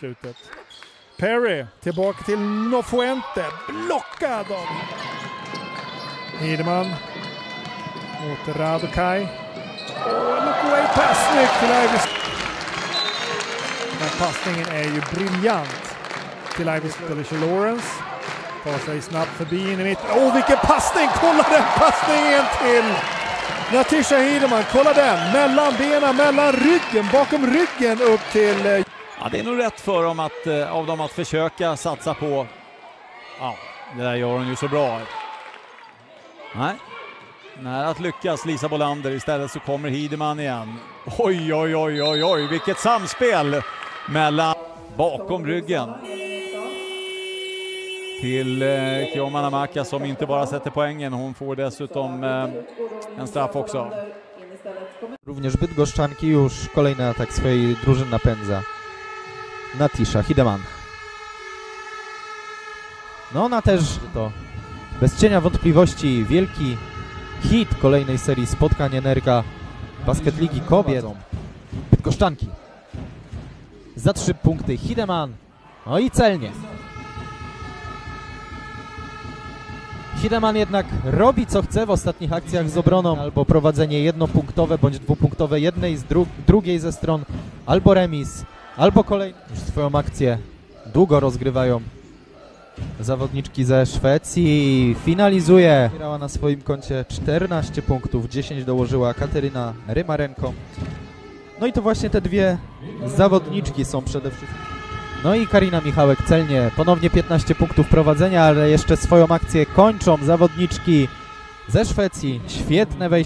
slutet. Perry tillbaka till Nofuente. Blockad av Hideman. Mot Radokai. Och look away pass snyggt till Ivis. Den passningen är ju briljant till Ivis Delicia Lawrence. Tar sig snabbt förbi in i mitt. Åh, oh, vilken passning! Kolla den passningen till Natisha Hideman. Kolla den! Mellan benen, mellan ryggen, bakom ryggen upp till... Eh, Ja, det är nog rätt för dem att, eh, av dem att försöka satsa på... Ja, det där gör hon ju så bra. Nej, nära att lyckas Lisa Bolander. Istället så kommer Hideman igen. Oj, oj, oj, oj, oj, vilket samspel mellan bakom ryggen till eh, Kioma Namaka som inte bara sätter poängen, hon får dessutom eh, en straff också. Również Bydgoszczanki już kolejny atak swojej drużyny napędza. Natisha Hideman. No ona też to bez cienia wątpliwości wielki hit kolejnej serii spotkań Energa Basket Ligi Kobiet. Bydgoszczanki. Za trzy punkty Hideman. No i celnie. Hideman jednak robi co chce w ostatnich akcjach z obroną, albo prowadzenie jednopunktowe bądź dwupunktowe jednej z dru drugiej ze stron, albo remis, albo kolejny. Już swoją akcję długo rozgrywają zawodniczki ze Szwecji. Finalizuje. Zbierała na swoim koncie 14 punktów, 10 dołożyła Kateryna Rymarenko. No i to właśnie te dwie zawodniczki są przede wszystkim. No i Karina Michałek celnie, ponownie 15 punktów prowadzenia, ale jeszcze swoją akcję kończą zawodniczki ze Szwecji. Świetne wejście.